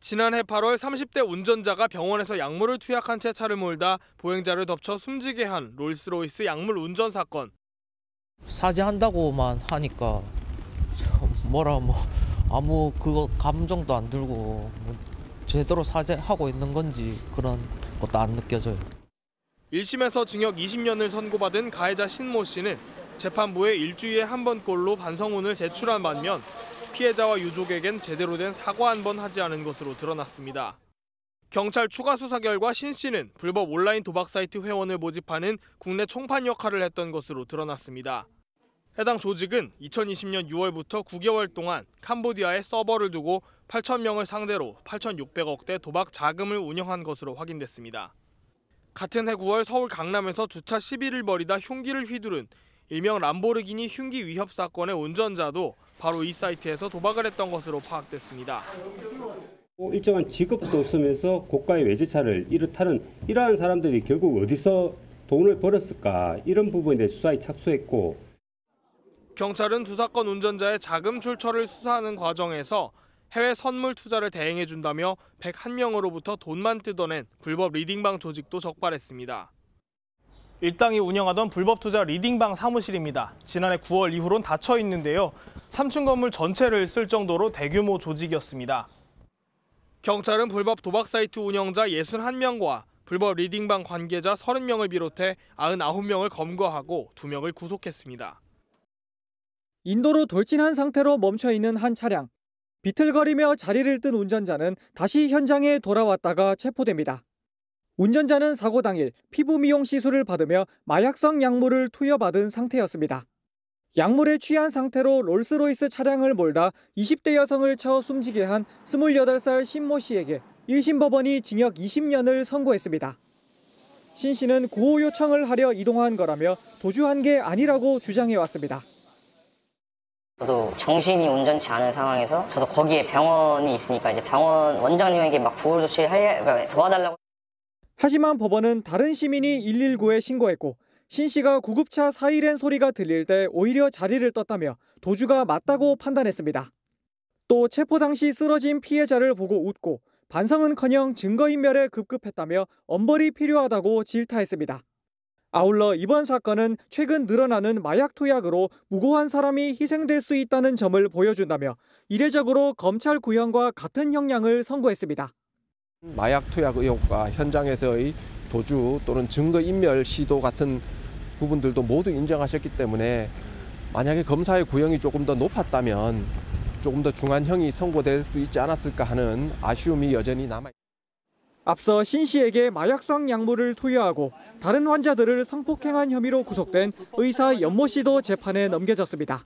지난해 8월 30대 운전자가 병원에서 약물을 투약한 채 차를 몰다 보행자를 덮쳐 숨지게 한 롤스로이스 약물 운전 사건. 사죄한다고만 하니까 뭐라 뭐 아무 그거 감정도 안 들고 뭐 제대로 사죄하고 있는 건지 그런 것도 안 느껴져요. 1심에서 징역 20년을 선고받은 가해자 신모 씨는 재판부에 일주일에 한 번꼴로 반성문을 제출한 반면 피해자와 유족에겐 제대로 된 사과 한 번 하지 않은 것으로 드러났습니다. 경찰 추가 수사 결과 신 씨는 불법 온라인 도박 사이트 회원을 모집하는 국내 총판 역할을 했던 것으로 드러났습니다. 해당 조직은 2020년 6월부터 9개월 동안 캄보디아에 서버를 두고 8천 명을 상대로 8,600억대 도박 자금을 운영한 것으로 확인됐습니다. 같은 해 9월 서울 강남에서 주차 시비를 벌이다 흉기를 휘두른 일명 람보르기니 흉기 위협 사건의 운전자도 바로 이 사이트에서 도박을 했던 것으로 파악됐습니다. 일정한 직업도 없으면서 고가의 외제차를 이렇다는 이러한 사람들이 결국 어디서 돈을 벌었을까 이런 부분에 대해 수사에 착수했고 경찰은 두 사건 운전자의 자금 출처를 수사하는 과정에서 해외 선물 투자를 대행해 준다며 101명으로부터 돈만 뜯어낸 불법 리딩방 조직도 적발했습니다. 일당이 운영하던 불법 투자 리딩방 사무실입니다. 지난해 9월 이후론 닫혀 있는데요. 3층 건물 전체를 쓸 정도로 대규모 조직이었습니다. 경찰은 불법 도박 사이트 운영자 61명과 불법 리딩방 관계자 30명을 비롯해 99명을 검거하고 2명을 구속했습니다. 인도로 돌진한 상태로 멈춰 있는 한 차량. 비틀거리며 자리를 뜬 운전자는 다시 현장에 돌아왔다가 체포됩니다. 운전자는 사고 당일 피부 미용 시술을 받으며 마약성 약물을 투여받은 상태였습니다. 약물에 취한 상태로 롤스로이스 차량을 몰다 20대 여성을 쳐 숨지게 한 28살 신모 씨에게 1심 법원이 징역 20년을 선고했습니다. 신 씨는 구호 요청을 하려 이동한 거라며 도주한 게 아니라고 주장해 왔습니다. 저도 정신이 온전치 않은 상황에서 저도 거기에 병원이 있으니까 이제 병원 원장님에게 막 구호 조치를 할 그러니까 도와달라고 하지만 법원은 다른 시민이 119에 신고했고 신 씨가 구급차 사이렌 소리가 들릴 때 오히려 자리를 떴다며 도주가 맞다고 판단했습니다. 또 체포 당시 쓰러진 피해자를 보고 웃고 반성은커녕 증거인멸에 급급했다며 엄벌이 필요하다고 질타했습니다. 아울러 이번 사건은 최근 늘어나는 마약 투약으로 무고한 사람이 희생될 수 있다는 점을 보여준다며 이례적으로 검찰 구형과 같은 형량을 선고했습니다. 마약 투약 의혹과 현장에서의 도주 또는 증거 인멸 시도 같은 부분들도 모두 인정하셨기 때문에 만약에 검사의 구형이 조금 더 높았다면 조금 더 중한 형이 선고될 수 있지 않았을까 하는 아쉬움이 여전히 남아. 앞서 신 씨에게 마약성 약물을 투여하고 다른 환자들을 성폭행한 혐의로 구속된 의사 연모 씨도 재판에 넘겨졌습니다.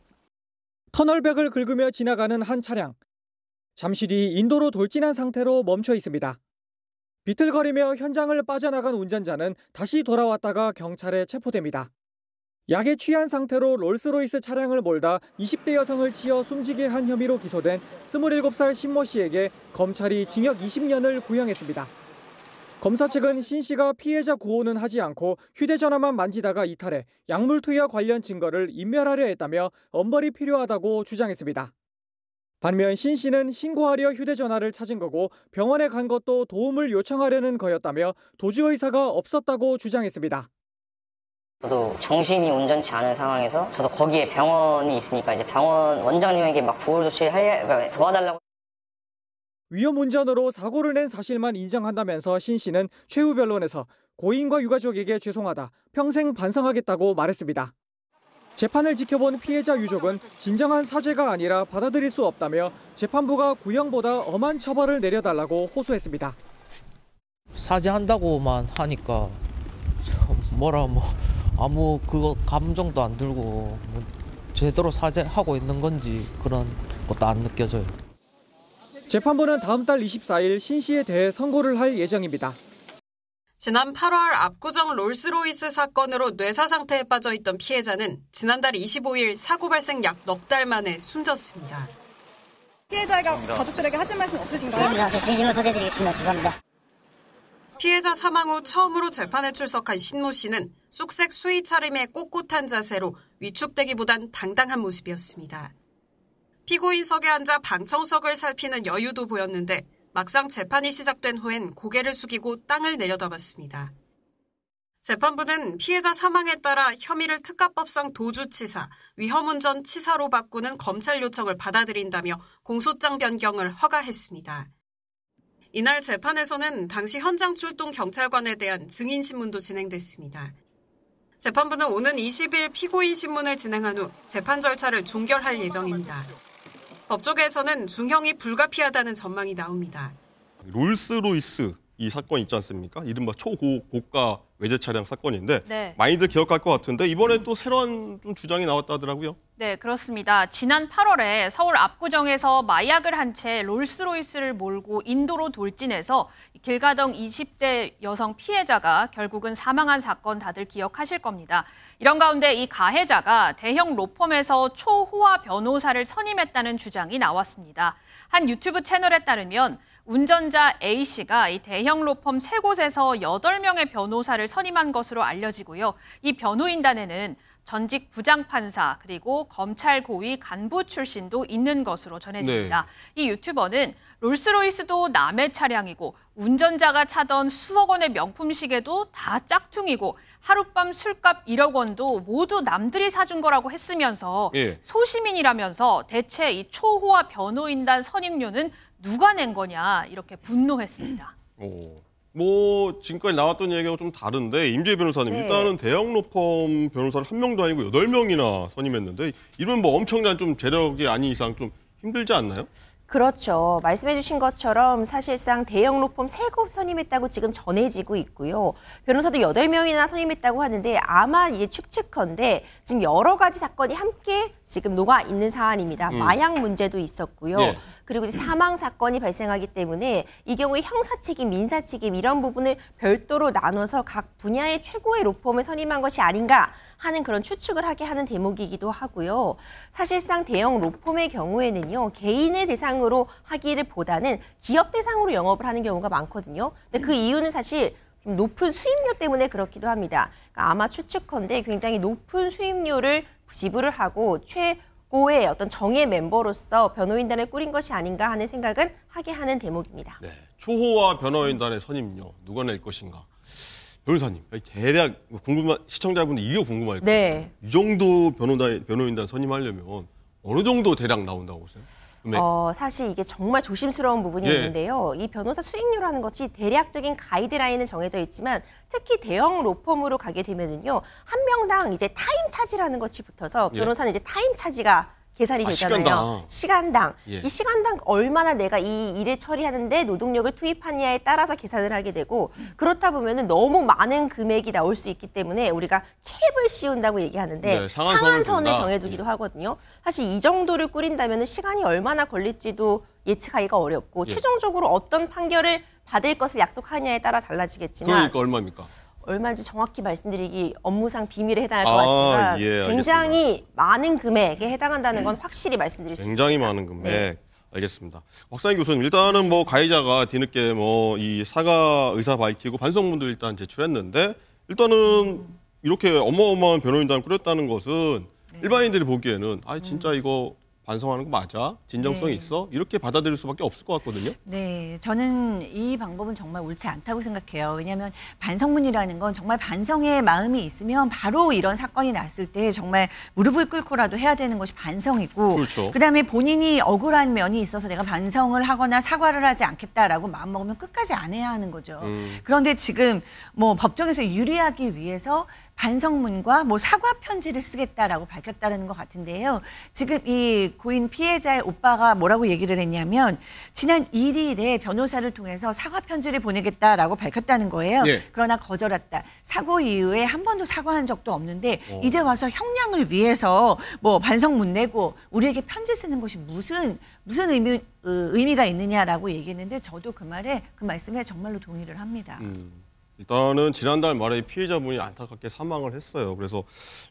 터널백을 긁으며 지나가는 한 차량. 잠시 뒤 인도로 돌진한 상태로 멈춰 있습니다. 비틀거리며 현장을 빠져나간 운전자는 다시 돌아왔다가 경찰에 체포됩니다. 약에 취한 상태로 롤스로이스 차량을 몰다 20대 여성을 치어 숨지게 한 혐의로 기소된 27살 신모 씨에게 검찰이 징역 20년을 구형했습니다. 검사 측은 신 씨가 피해자 구호는 하지 않고 휴대전화만 만지다가 이탈해 약물 투여 관련 증거를 인멸하려 했다며 엄벌이 필요하다고 주장했습니다. 반면 신 씨는 신고하려 휴대전화를 찾은 거고 병원에 간 것도 도움을 요청하려는 거였다며 도주 의사가 없었다고 주장했습니다. 저도 정신이 온전치 않은 상황에서 저도 거기에 병원이 있으니까 이제 병원 원장님에게 막 구호 조치를 할 그러니까 도와달라고 위험 운전으로 사고를 낸 사실만 인정한다면서 신 씨는 최후 변론에서 고인과 유가족에게 죄송하다 평생 반성하겠다고 말했습니다. 재판을 지켜본 피해자 유족은 진정한 사죄가 아니라 받아들일 수 없다며 재판부가 구형보다 엄한 처벌을 내려달라고 호소했습니다. 사죄한다고만 하니까 뭐라 뭐 아무 그거 감정도 안 들고 뭐 제대로 사죄하고 있는 건지 그런 것도 안 느껴져요. 재판부는 다음 달 24일 신 씨에 대해 선고를 할 예정입니다. 지난 8월 압구정 롤스로이스 사건으로 뇌사 상태에 빠져 있던 피해자는 지난달 25일 사고 발생 약 넉 달 만에 숨졌습니다. 피해자가 가족들에게 하실 말씀 없으신가요? 네, 진심으로 사죄드리겠습니다. 죄송합니다. 피해자 사망 후 처음으로 재판에 출석한 신모 씨는 쑥색 수의 차림의 꼿꼿한 자세로 위축되기보단 당당한 모습이었습니다. 피고인석에 앉아 방청석을 살피는 여유도 보였는데 막상 재판이 시작된 후엔 고개를 숙이고 땅을 내려다봤습니다. 재판부는 피해자 사망에 따라 혐의를 특가법상 도주치사, 위험운전 치사로 바꾸는 검찰 요청을 받아들인다며 공소장 변경을 허가했습니다. 이날 재판에서는 당시 현장 출동 경찰관에 대한 증인 신문도 진행됐습니다. 재판부는 오는 20일 피고인 신문을 진행한 후 재판 절차를 종결할 예정입니다. 법조계에서는 중형이 불가피하다는 전망이 나옵니다. 롤스로이스 이 사건 있지 않습니까? 이른바 초고가 외제 차량 사건인데 네. 많이들 기억할 것 같은데 이번에 또 새로운 좀 주장이 나왔다 하더라고요. 네, 그렇습니다. 지난 8월에 서울 압구정에서 마약을 한 채 롤스로이스를 몰고 인도로 돌진해서 길 가던 20대 여성 피해자가 결국은 사망한 사건 다들 기억하실 겁니다. 이런 가운데 이 가해자가 대형 로펌에서 초호화 변호사를 선임했다는 주장이 나왔습니다. 한 유튜브 채널에 따르면 운전자 A씨가 이 대형 로펌 세 곳에서 8명의 변호사를 선임한 것으로 알려지고요. 이 변호인단에는 전직 부장판사 그리고 검찰 고위 간부 출신도 있는 것으로 전해집니다. 이 유튜버는 롤스로이스도 남의 차량이고 운전자가 차던 수억 원의 명품 시계도 다 짝퉁이고 하룻밤 술값 1억 원도 모두 남들이 사준 거라고 했으면서 예. 소시민이라면서 대체 이 초호화 변호인단 선임료는 누가 낸 거냐 이렇게 분노했습니다. 오. 뭐 지금까지 나왔던 얘기하고 좀 다른데 임재 변호사님 네. 일단은 대형 로펌 변호사를 한 명도 아니고 여덟 명이나 선임했는데 이런 뭐 엄청난 좀 재력이 아닌 이상 좀 힘들지 않나요? 그렇죠. 말씀해 주신 것처럼 사실상 대형 로펌 세 곳 선임했다고 지금 전해지고 있고요. 변호사도 여덟 명이나 선임했다고 하는데 아마 이제 추측컨대 지금 여러 가지 사건이 함께 지금 녹아 있는 사안입니다. 음. 마약 문제도 있었고요. 예. 그리고 이제 사망 사건이 발생하기 때문에 이 경우에 형사 책임, 민사 책임 이런 부분을 별도로 나눠서 각 분야의 최고의 로펌을 선임한 것이 아닌가 하는 그런 추측을 하게 하는 대목이기도 하고요. 사실상 대형 로펌의 경우에는요, 개인을 대상으로 하기를 보다는 기업 대상으로 영업을 하는 경우가 많거든요. 근데 그 이유는 사실 좀 높은 수입료 때문에 그렇기도 합니다. 그러니까 아마 추측컨대 굉장히 높은 수입료를 지불을 하고 최 고의 어떤 정예 멤버로서 변호인단을 꾸린 것이 아닌가 하는 생각은 하게 하는 대목입니다. 네. 초호화 변호인단의 선임료 누가 낼 것인가? 변호사님 대략 궁금한 시청자분들 이게 궁금할 거예요. 네. 이 정도 변호단 변호인단 선임하려면 어느 정도 대략 나온다고 보세요? 금액? 어, 사실 이게 정말 조심스러운 부분이 예. 있는데요. 이 변호사 수익료라는 것이 대략적인 가이드라인은 정해져 있지만 특히 대형 로펌으로 가게 되면은요. 한 명당 이제 타임 차지라는 것이 붙어서 예. 변호사는 이제 time charge가 계산이 아, 되잖아요. 시간당. 시간당. 예. 이 시간당 얼마나 내가 이 일을 처리하는데 노동력을 투입하냐에 따라서 계산을 하게 되고 그렇다 보면은 너무 많은 금액이 나올 수 있기 때문에 우리가 cap을 씌운다고 얘기하는데 네, 상한선을 상한선을. 정해두기도 하거든요. 사실 이 정도를 꾸린다면 시간이 얼마나 걸릴지도 예측하기가 어렵고 예. 최종적으로 어떤 판결을 받을 것을 약속하냐에 따라 달라지겠지만 그러니까 얼마입니까? 얼마인지 정확히 말씀드리기 업무상 비밀에 해당할 아, 것 같지만 예, 알겠습니다. 굉장히 많은 금액에 해당한다는 건 확실히 말씀드릴 수 있습니다. 굉장히 많은 금액. 네. 알겠습니다. 박상희 교수님 일단은 뭐 가해자가 뒤늦게 뭐 이 사과 의사 밝히고 반성문도 일단 제출했는데 일단은 이렇게 어마어마한 변호인단을 꾸렸다는 것은 네. 일반인들이 보기에는 아 진짜 이거 반성하는 거 맞아? 진정성이 네. 있어? 이렇게 받아들일 수밖에 없을 것 같거든요. 네, 저는 이 방법은 정말 옳지 않다고 생각해요. 왜냐하면 반성문이라는 건 정말 반성의 마음이 있으면 바로 이런 사건이 났을 때 정말 무릎을 꿇고라도 해야 되는 것이 반성이고 그렇죠. 그다음에 본인이 억울한 면이 있어서 내가 반성을 하거나 사과를 하지 않겠다라고 마음먹으면 끝까지 안 해야 하는 거죠. 음. 그런데 지금 뭐 법정에서 유리하기 위해서 반성문과 뭐 사과 편지를 쓰겠다라고 밝혔다는 것 같은데요. 지금 이 고인 피해자의 오빠가 뭐라고 얘기를 했냐면 지난 1일에 변호사를 통해서 사과 편지를 보내겠다라고 밝혔다는 거예요. 예. 그러나 거절했다. 사고 이후에 한 번도 사과한 적도 없는데 어. 이제 와서 형량을 위해서 뭐 반성문 내고 우리에게 편지 쓰는 것이 무슨 무슨 의미 어, 의미가 있느냐라고 얘기했는데 저도 그 말에 그 말씀에 정말로 동의를 합니다. 음. 일단은 지난달 말에 피해자분이 안타깝게 사망을 했어요. 그래서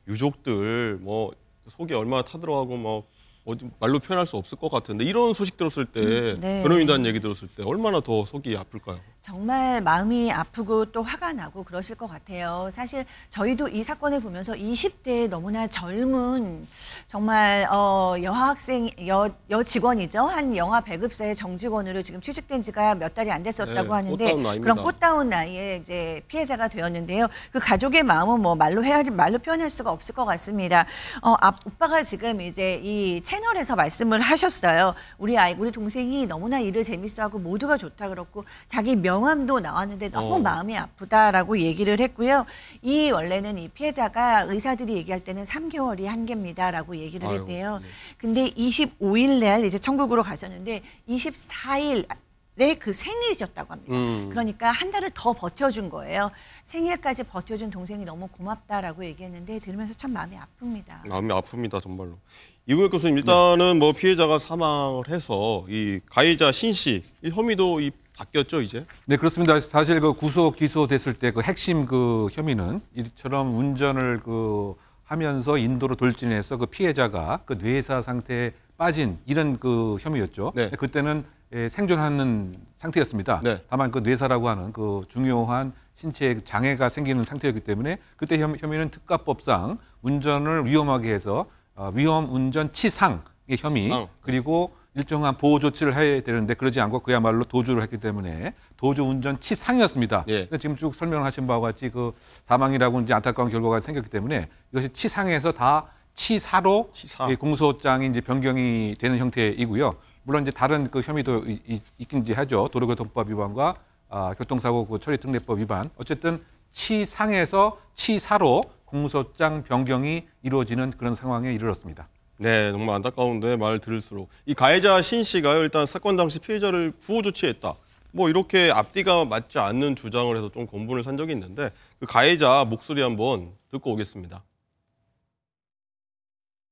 유족들 뭐 속이 얼마나 타들어가고 뭐 어디 말로 표현할 수 없을 것 같은데 이런 소식 들었을 때 음, 네. 변호인단 얘기 들었을 때 얼마나 더 속이 아플까요? 정말 마음이 아프고 또 화가 나고 그러실 것 같아요. 사실 저희도 이 사건을 보면서 20대의 너무나 젊은 정말 어, 여학생 여, 여 직원이죠. 한 영화 배급사의 정직원으로 지금 취직된 지가 몇 달이 안 됐었다고 네, 하는데 꽃다운. 그런 꽃다운 나이에 이제 피해자가 되었는데요. 그 가족의 마음은 뭐 말로 해야 말로 표현할 수가 없을 것 같습니다. 어, 아, 오빠가 지금 이제 이 채널에서 말씀을 하셨어요. 우리 아이 우리 동생이 너무나 일을 재밌어하고 모두가 좋다 그렇고 자기 명함도 나왔는데 너무 어. 마음이 아프다라고 얘기를 했고요. 이 원래는 이 피해자가 의사들이 얘기할 때는 3개월이 한계입니다라고 얘기를 아유, 했대요. 근데 25일 날 이제 천국으로 가셨는데 24일 에그 생일이셨다고 합니다. 음. 그러니까 한 달을 더 버텨준 거예요. 생일까지 버텨준 동생이 너무 고맙다라고 얘기했는데 들으면서 참 마음이 아픕니다. 마음이 아픕니다 정말로. 이국혁 교수님 일단은 뭐 피해자가 사망을 해서 이 가해자 신 씨 혐의도 이 바뀌었죠 이제. 네 그렇습니다. 사실 그 구속 기소됐을 때 그 핵심 그 혐의는 이처럼 운전을 그 하면서 인도로 돌진해서 그 피해자가 그 뇌사 상태에 빠진 이런 그 혐의였죠. 그때는 예, 생존하는 상태였습니다. 다만 그 뇌사라고 하는 그 중요한 신체에 장애가 생기는 상태였기 때문에 그때 혐, 혐의는 특가법상 운전을 위험하게 해서 어, 위험 운전 치상의 혐의 치상. 그리고 일정한 보호 조치를 해야 되는데 그러지 않고 그야말로 도주를 했기 때문에 도주 운전 치상이었습니다. 그러니까 지금 쭉 설명하신 바와 같이 그 사망이라고 이제 안타까운 결과가 생겼기 때문에 이것이 치상에서 다 치사로 이 공소장이 이제 변경이 되는 형태이고요. 물론 이제 다른 그 혐의도 이- 이- 있긴 이제 하죠. 도로교통법 위반과 아, 교통사고 그 처리 특례법 위반. 어쨌든 치상에서 치사로 공소장 변경이 이루어지는 그런 상황에 이르렀습니다. 네, 정말 안타까운데 말 들을수록 이 가해자 신 씨가요 일단 사건 당시 피해자를 구호 조치했다. 뭐 이렇게 앞뒤가 맞지 않는 주장을 해서 좀 공분을 산 적이 있는데 그 가해자 목소리 한번 듣고 오겠습니다.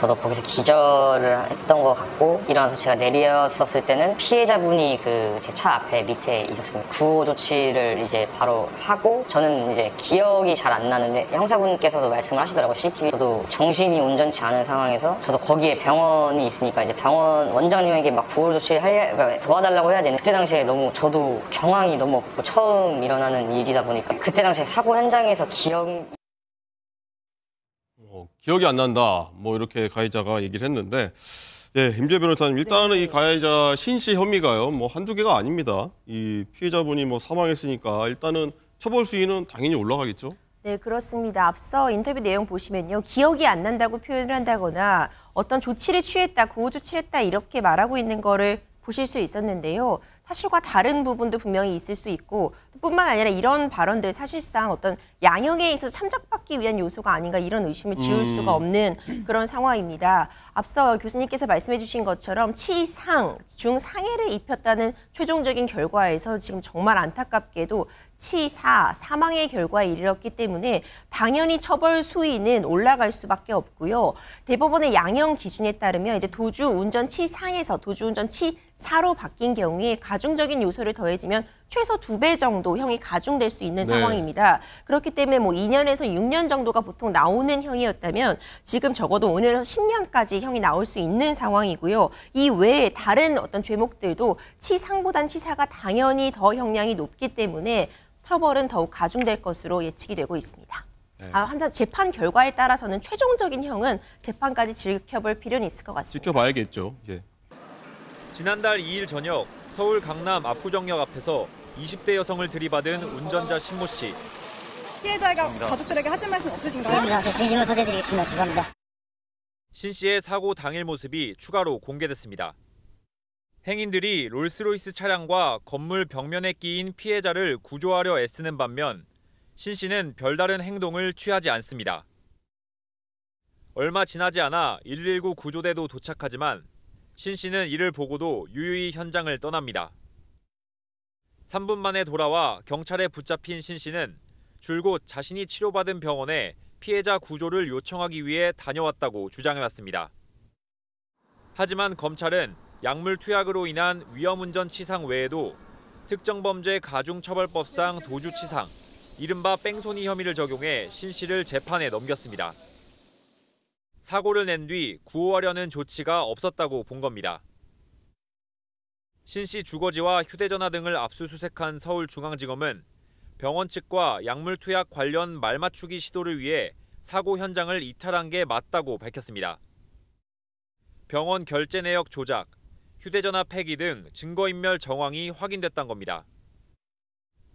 저도 거기서 기절을 했던 것 같고 일어나서 제가 내렸었을 때는 피해자분이 그 제 차 앞에 밑에 있었습니다. 구호 조치를 이제 바로 하고 저는 이제 기억이 잘 안 나는데 형사분께서도 말씀을 하시더라고요. CCTV. 저도 정신이 온전치 않은 상황에서 저도 거기에 병원이 있으니까 이제 병원 원장님에게 막 구호 조치를 할 그러니까 도와달라고 해야 되는 그때 당시에 너무 저도 경황이 너무 없고 처음 일어나는 일이다 보니까 그때 당시에 사고 현장에서 기억 어, 기억이 안 난다. 뭐 이렇게 가해자가 얘기를 했는데 예, 임재 변호사님 일단은 이 가해자 신 씨 혐의가요. 뭐 한두 개가 아닙니다. 이 피해자분이 뭐 사망했으니까 일단은 처벌 수위는 당연히 올라가겠죠. 네, 그렇습니다. 앞서 인터뷰 내용 보시면요. 기억이 안 난다고 표현을 한다거나 어떤 조치를 취했다, 구호 조치를 했다 이렇게 말하고 있는 거를 보실 수 있었는데요. 사실과 다른 부분도 분명히 있을 수 있고 뿐만 아니라 이런 발언들 사실상 어떤 양형에 있어서 참작받기 위한 요소가 아닌가 이런 의심을 지울 음. 수가 없는 그런 상황입니다. 앞서 교수님께서 말씀해 주신 것처럼 치상, 중상해를 입혔다는 최종적인 결과에서 지금 정말 안타깝게도 치사, 사망의 결과에 이르렀기 때문에 당연히 처벌 수위는 올라갈 수밖에 없고요. 대법원의 양형 기준에 따르면 이제 도주 운전 치상에서 도주 운전 치사로 바뀐 경우에 가중적인 요소를 더해지면 최소 두 배 정도 형이 가중될 수 있는 네. 상황입니다. 그렇기 때문에 뭐 2년에서 6년 정도가 보통 나오는 형이었다면 지금 적어도 5년에서 10년까지 형이 나올 수 있는 상황이고요. 이 외에 다른 어떤 죄목들도 치상보단 치사가 당연히 더 형량이 높기 때문에 처벌은 더욱 가중될 것으로 예측이 되고 있습니다. 아, 한자 재판 결과에 따라서는 최종적인 형은 재판까지 지켜볼 필요는 있을 것 같습니다. 지켜봐야겠죠. 예. 지난달 2일 저녁 서울 강남 압구정역 앞에서 20대 여성을 들이받은 운전자 신모 씨. 피해자가 가족들에게 하실 말씀 없으신가요? 네, 진심으로 사죄드리겠습니다. 죄송합니다. 신 씨의 사고 당일 모습이 추가로 공개됐습니다. 행인들이 롤스로이스 차량과 건물 벽면에 끼인 피해자를 구조하려 애쓰는 반면 신 씨는 별다른 행동을 취하지 않습니다. 얼마 지나지 않아 119 구조대도 도착하지만 신 씨는 이를 보고도 유유히 현장을 떠납니다. 3분 만에 돌아와 경찰에 붙잡힌 신 씨는 줄곧 자신이 치료받은 병원에 피해자 구조를 요청하기 위해 다녀왔다고 주장해왔습니다. 하지만 검찰은 약물 투약으로 인한 위험운전 치상 외에도 특정범죄 가중처벌법상 도주치상, 이른바 뺑소니 혐의를 적용해 신 씨를 재판에 넘겼습니다. 사고를 낸 뒤 구호하려는 조치가 없었다고 본 겁니다. 신 씨 주거지와 휴대전화 등을 압수수색한 서울중앙지검은 병원 측과 약물 투약 관련 말 맞추기 시도를 위해 사고 현장을 이탈한 게 맞다고 밝혔습니다. 병원 결제 내역 조작, 휴대전화 폐기 등 증거인멸 정황이 확인됐던 겁니다.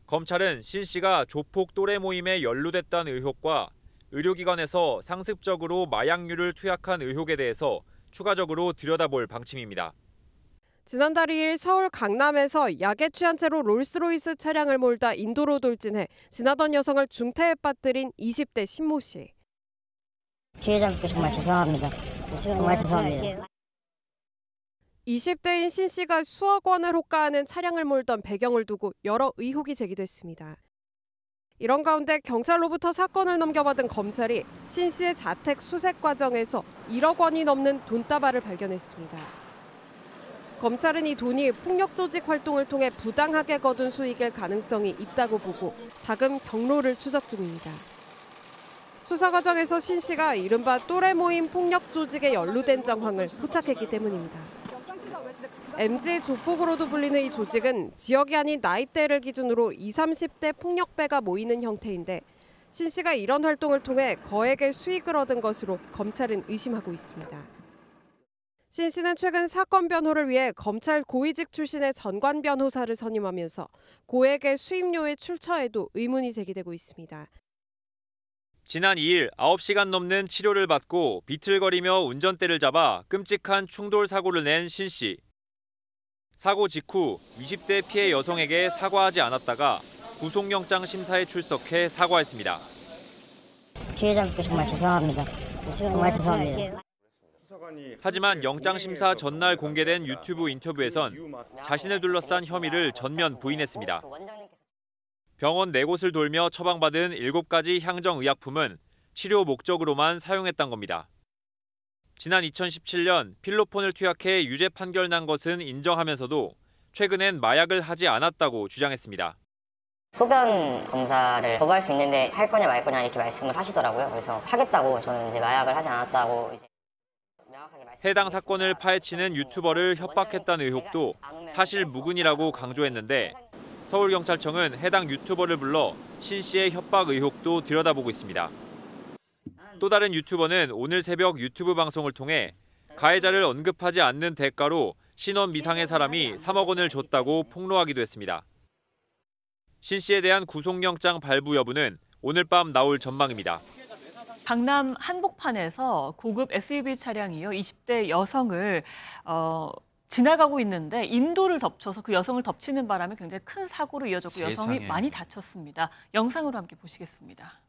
검찰은 신 씨가 조폭 또래 모임에 연루됐다는 의혹과 의료기관에서 상습적으로 마약류를 투약한 의혹에 대해서 추가적으로 들여다볼 방침입니다. 지난달 2일 서울 강남에서 약에 취한 채로 롤스로이스 차량을 몰다 인도로 돌진해 지나던 여성을 중태에 빠뜨린 20대 신모 씨. 피해자분께 정말 죄송합니다. 정말 죄송합니다. 20대인 신 씨가 수억 원을 호가하는 차량을 몰던 배경을 두고 여러 의혹이 제기됐습니다. 이런 가운데 경찰로부터 사건을 넘겨받은 검찰이 신 씨의 자택 수색 과정에서 1억 원이 넘는 돈다발을 발견했습니다. 검찰은 이 돈이 폭력 조직 활동을 통해 부당하게 거둔 수익일 가능성이 있다고 보고 자금 경로를 추적 중입니다. 수사 과정에서 신 씨가 이른바 또래 모임 폭력 조직에 연루된 정황을 포착했기 때문입니다. MG 조폭으로도 불리는 이 조직은 지역이 아닌 나이대를 기준으로 20, 30대 폭력배가 모이는 형태인데 신 씨가 이런 활동을 통해 거액의 수익을 얻은 것으로 검찰은 의심하고 있습니다. 신 씨는 최근 사건 변호를 위해 검찰 고위직 출신의 전관 변호사를 선임하면서 고액의 수임료의 출처에도 의문이 제기되고 있습니다. 지난 2일 9시간 넘는 치료를 받고 비틀거리며 운전대를 잡아 끔찍한 충돌 사고를 낸 신 씨. 사고 직후 20대 피해 여성에게 사과하지 않았다가 구속영장 심사에 출석해 사과했습니다. 피해자분께 정말 죄송합니다. 정말 죄송합니다. 하지만 영장 심사 전날 공개된 유튜브 인터뷰에선 자신을 둘러싼 혐의를 전면 부인했습니다. 병원 네 곳을 돌며 처방받은 7가지 향정 의약품은 치료 목적으로만 사용했던 겁니다. 지난 2017년 필로폰을 투약해 유죄 판결 난 것은 인정하면서도 최근엔 마약을 하지 않았다고 주장했습니다. 소변 검사를 거부할 수 있는데 할 거냐 말 거냐 이렇게 말씀을 하시더라고요. 그래서 하겠다고 저는 이제 마약을 하지 않았다고 이제 해당 사건을 파헤치는 유튜버를 협박했다는 의혹도 사실 무근이라고 강조했는데 서울경찰청은 해당 유튜버를 불러 신 씨의 협박 의혹도 들여다보고 있습니다. 또 다른 유튜버는 오늘 새벽 유튜브 방송을 통해 가해자를 언급하지 않는 대가로 신원 미상의 사람이 3억 원을 줬다고 폭로하기도 했습니다. 신 씨에 대한 구속영장 발부 여부는 오늘 밤 나올 전망입니다. 강남 한복판에서 고급 SUV 차량이요 20대 여성을 어, 지나가고 있는데 인도를 덮쳐서 그 여성을 덮치는 바람에 굉장히 큰 사고로 이어졌고 여성이 세상에. 많이 다쳤습니다. 영상으로 함께 보시겠습니다.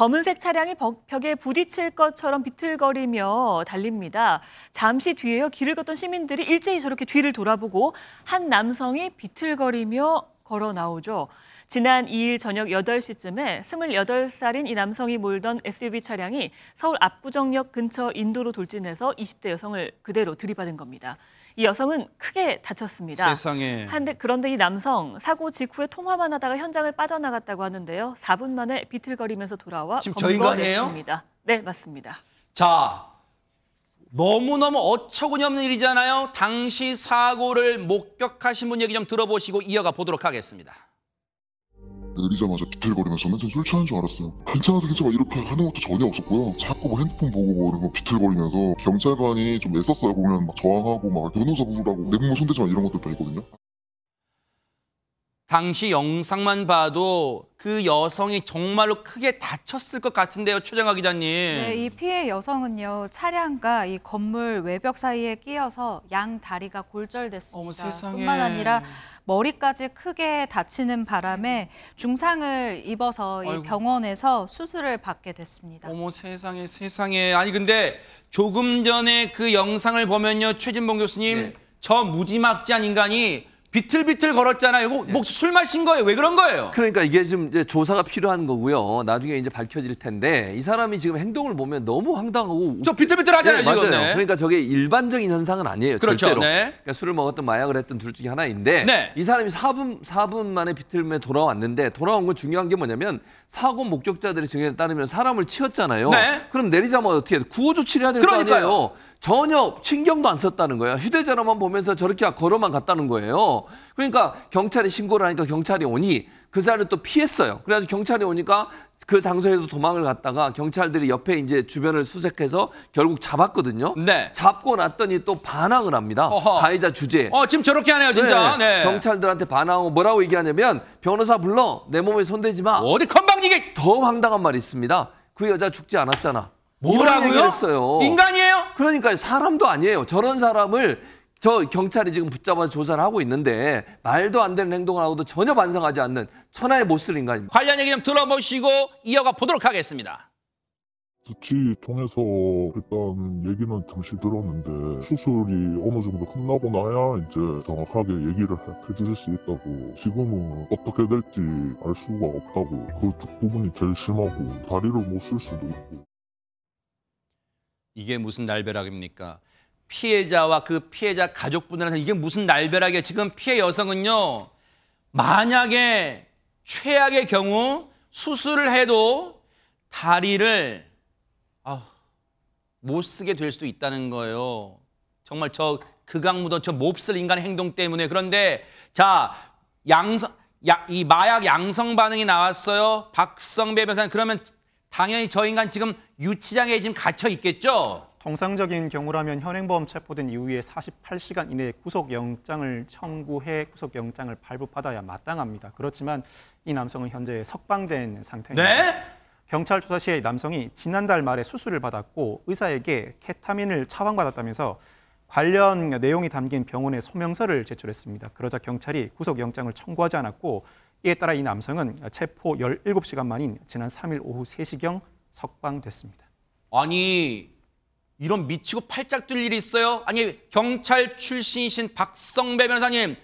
검은색 차량이 벽- 벽에 부딪힐 것처럼 비틀거리며 달립니다. 잠시 뒤에요. 길을 걷던 시민들이 일제히 저렇게 뒤를 돌아보고 한 남성이 비틀거리며 걸어 나오죠. 지난 2일 저녁 8시쯤에 28살인 이 남성이 몰던 SUV 차량이 서울 압구정역 근처 인도로 돌진해서 20대 여성을 그대로 들이받은 겁니다. 이 여성은 크게 다쳤습니다. 세상에. 한데 그런데 이 남성 사고 직후에 통화만 하다가 현장을 빠져나갔다고 하는데요. 4분 만에 비틀거리면서 돌아와 지금 저 인간이에요? 네, 맞습니다. 자, 너무너무 어처구니없는 일이잖아요. 당시 사고를 목격하신 분 얘기 좀 들어보시고 이어가 보도록 하겠습니다. 내리자마자 비틀거리면서 맨날 술 취하는 줄 알았어요. 괜찮아서 괜찮아 이렇게 하는 것도 전혀 없었고요. 자꾸 뭐 핸드폰 보고 뭐 이런 거 비틀거리면서 경찰관이 좀 애썼어요. 보면 막 저항하고 막 변호사 부르라고 내 몸에 손대지 마 이런 것들도 있거든요. 당시 영상만 봐도 그 여성이 정말로 크게 다쳤을 것 같은데요, 최정아 기자님. 네, 이 피해 여성은요 차량과 이 건물 외벽 사이에 끼어서 양 다리가 골절됐습니다. 어머, 세상에. 뿐만 아니라 머리까지 크게 다치는 바람에 중상을 입어서 이 아이고. 병원에서 수술을 받게 됐습니다. 어머 세상에 세상에 아니 근데 조금 전에 그 영상을 보면요 최진봉 교수님 네. 저 무지막지한 인간이 비틀비틀 걸었잖아요. 이거 뭐술 마신 거예요? 왜 그런 거예요? 그러니까 이게 지금 이제 조사가 필요한 거고요. 나중에 이제 밝혀질 텐데 이 사람이 지금 행동을 보면 너무 황당하고 저 비틀비틀 하잖아요, 네, 지금. 맞아요. 네. 그러니까 저게 일반적인 현상은 아니에요. 그렇죠, 절대로. 네. 그러니까 술을 먹었던 마약을 했던 둘 중에 하나인데 네. 이 사람이 4분 4분 만에 비틀면 돌아왔는데 돌아온 건 중요한 게 뭐냐면 사고 목격자들의 증언에 따르면 사람을 치었잖아요. 네. 그럼 내리자마자 어떻게 해야 돼? 구호 조치를 해야 될 거. 아니에요. 전혀 신경도 안 썼다는 거야. 휴대전화만 보면서 저렇게 걸어만 갔다는 거예요. 그러니까 경찰에 신고를 하니까 경찰이 오니 그 사람을 또 피했어요. 그래서 경찰이 오니까 그 장소에서 도망을 갔다가 경찰들이 옆에 이제 주변을 수색해서 결국 잡았거든요. 네. 잡고 났더니 또 반항을 합니다. 어허. 가해자 주제에. 어, 지금 저렇게 하네요, 진짜. 네. 경찰들한테 반항하고 뭐라고 얘기하냐면 변호사 불러 내 몸에 손대지 마. 어디 건방지게 더 황당한 말이 있습니다. 그 여자 죽지 않았잖아. 뭐라고요? 인간이에요? 그러니까 사람도 아니에요. 저런 사람을 저 경찰이 지금 붙잡아서 조사를 하고 있는데 말도 안 되는 행동을 하고도 전혀 반성하지 않는 천하의 못쓸 인간입니다. 관련 얘기 좀 들어보시고 이어가 보도록 하겠습니다. 수치 통해서 일단 얘기는 잠시 들었는데 수술이 어느 정도 끝나고 나야 이제 정확하게 얘기를 해- 해주실 수 있다고 지금은 어떻게 될지 알 수가 없다고 그 부분이 제일 심하고 다리를 못 쓸 수도 있고 이게 무슨 날벼락입니까? 피해자와 그 피해자 가족분들한테 이게 무슨 날벼락이에요? 지금 피해 여성은요. 만약에 최악의 경우 수술을 해도 다리를 아, 못 쓰게 될 수도 있다는 거예요. 정말 저 극악무도 저 몹쓸 인간의 행동 때문에 그런데 자 양성 야, 이 마약 양성 반응이 나왔어요. 박성배 변호사님 그러면 당연히 저 인간 지금 유치장에 지금 갇혀 있겠죠. 통상적인 경우라면 현행범 체포된 이후에 48시간 이내에 구속영장을 청구해 구속영장을 발부받아야 마땅합니다. 그렇지만 이 남성은 현재 석방된 상태입니다. 네? 경찰 조사 시에 남성이 지난달 말에 수술을 받았고 의사에게 케타민을 처방받았다면서 관련 내용이 담긴 병원에 소명서를 제출했습니다. 그러자 경찰이 구속영장을 청구하지 않았고 이에 따라 이 남성은 체포 17시간 만인 지난 3일 오후 3시경 석방됐습니다. 아니 이런 미치고 팔짝 뛸 일이 있어요? 아니 경찰 출신이신 박성배 변호사님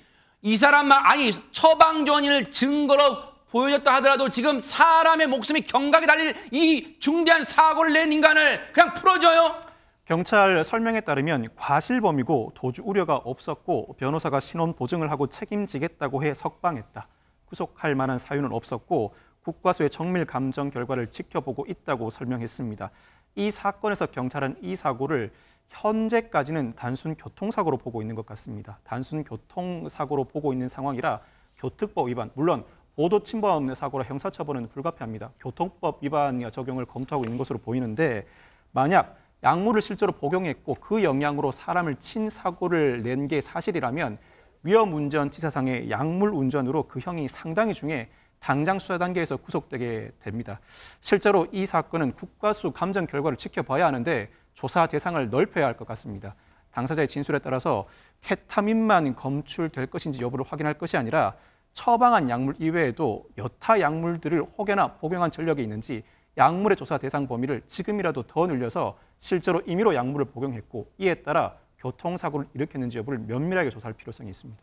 이 사람만 아니 처방전을 증거로 보여줬다 하더라도 지금 사람의 목숨이 경각에 달릴 이 중대한 사고를 낸 인간을 그냥 풀어줘요? 경찰 설명에 따르면 과실범이고 도주 우려가 없었고 변호사가 신원 보증을 하고 책임지겠다고 해 석방했다. 구속할 만한 사유는 없었고 국과수의 정밀 감정 결과를 지켜보고 있다고 설명했습니다. 이 사건에서 경찰은 이 사고를 현재까지는 단순 교통사고로 보고 있는 것 같습니다. 단순 교통사고로 보고 있는 상황이라 교특법 위반, 물론 보도 침범 사고로 형사처벌은 불가피합니다. 교통법 위반 적용을 검토하고 있는 것으로 보이는데 만약 약물을 실제로 복용했고 그 영향으로 사람을 친 사고를 낸 게 사실이라면 위험 운전 치사상의 약물 운전으로 그 형이 상당히 중에 당장 수사 단계에서 구속되게 됩니다. 실제로 이 사건은 국가수 감정 결과를 지켜봐야 하는데 조사 대상을 넓혀야 할 것 같습니다. 당사자의 진술에 따라서 케타민만 검출될 것인지 여부를 확인할 것이 아니라 처방한 약물 이외에도 여타 약물들을 혹여나 복용한 전력이 있는지 약물의 조사 대상 범위를 지금이라도 더 늘려서 실제로 임의로 약물을 복용했고 이에 따라 교통사고를 일으켰는지 여부를 면밀하게 조사할 필요성이 있습니다.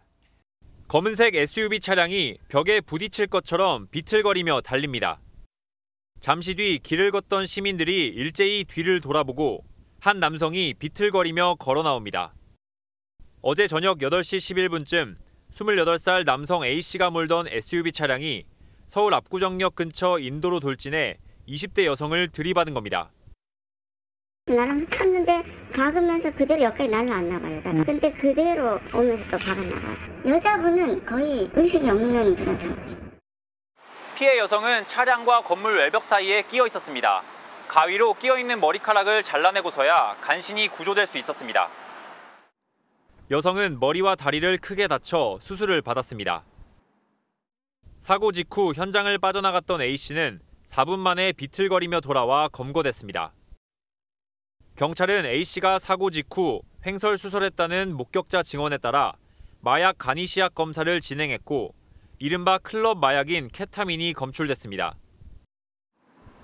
검은색 SUV 차량이 벽에 부딪힐 것처럼 비틀거리며 달립니다. 잠시 뒤 길을 걷던 시민들이 일제히 뒤를 돌아보고 한 남성이 비틀거리며 걸어 나옵니다. 어제 저녁 8시 11분쯤 28살 남성 A씨가 몰던 SUV 차량이 서울 압구정역 근처 인도로 돌진해 20대 여성을 들이받은 겁니다. 나랑 탔는데 박으면서 그대로 여기까지 날라왔나 봐요. 여자가. 근데 그대로 오면서 또 박았나 봐요. 여자분은 거의 의식이 없는 그런 상태. 피해 여성은 차량과 건물 외벽 사이에 끼어 있었습니다. 가위로 끼어 있는 머리카락을 잘라내고서야 간신히 구조될 수 있었습니다. 여성은 머리와 다리를 크게 다쳐 수술을 받았습니다. 사고 직후 현장을 빠져나갔던 A씨는 4분 만에 비틀거리며 돌아와 검거됐습니다. 경찰은 A씨가 사고 직후 횡설수설했다는 목격자 증언에 따라 마약 간이시약 검사를 진행했고 이른바 클럽 마약인 케타민이 검출됐습니다.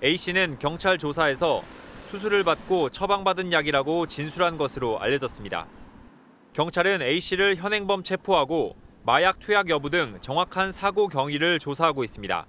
A씨는 경찰 조사에서 수술을 받고 처방받은 약이라고 진술한 것으로 알려졌습니다. 경찰은 A씨를 현행범 체포하고 마약 투약 여부 등 정확한 사고 경위를 조사하고 있습니다.